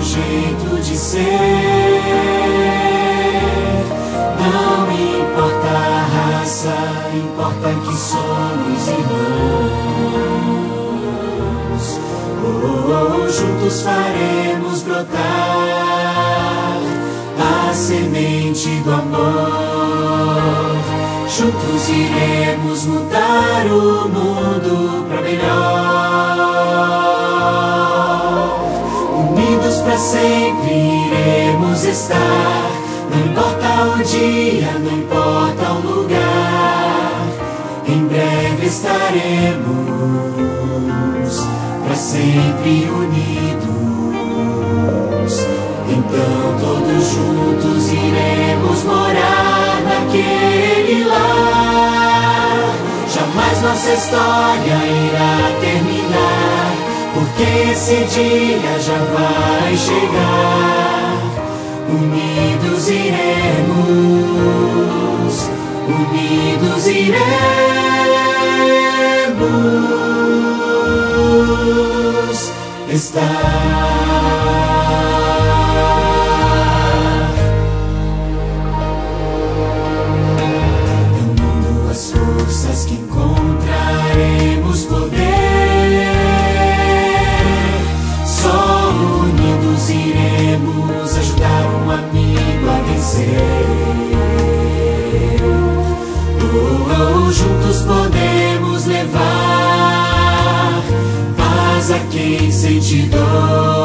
jeito de ser. Não importa a raça, importa que somos irmãos. Oh, oh, oh, juntos faremos brotar a semente do amor. Juntos iremos mudar o mundo para melhor. Sempre iremos estar. Não importa o dia, não importa o lugar. Em breve estaremos para sempre unidos. Então todos juntos iremos morar naquele lar. Jamais nossa história irá porque esse dia já vai chegar. Unidos iremos, unidos iremos estar. Juntos podemos levar paz a quem sente dor.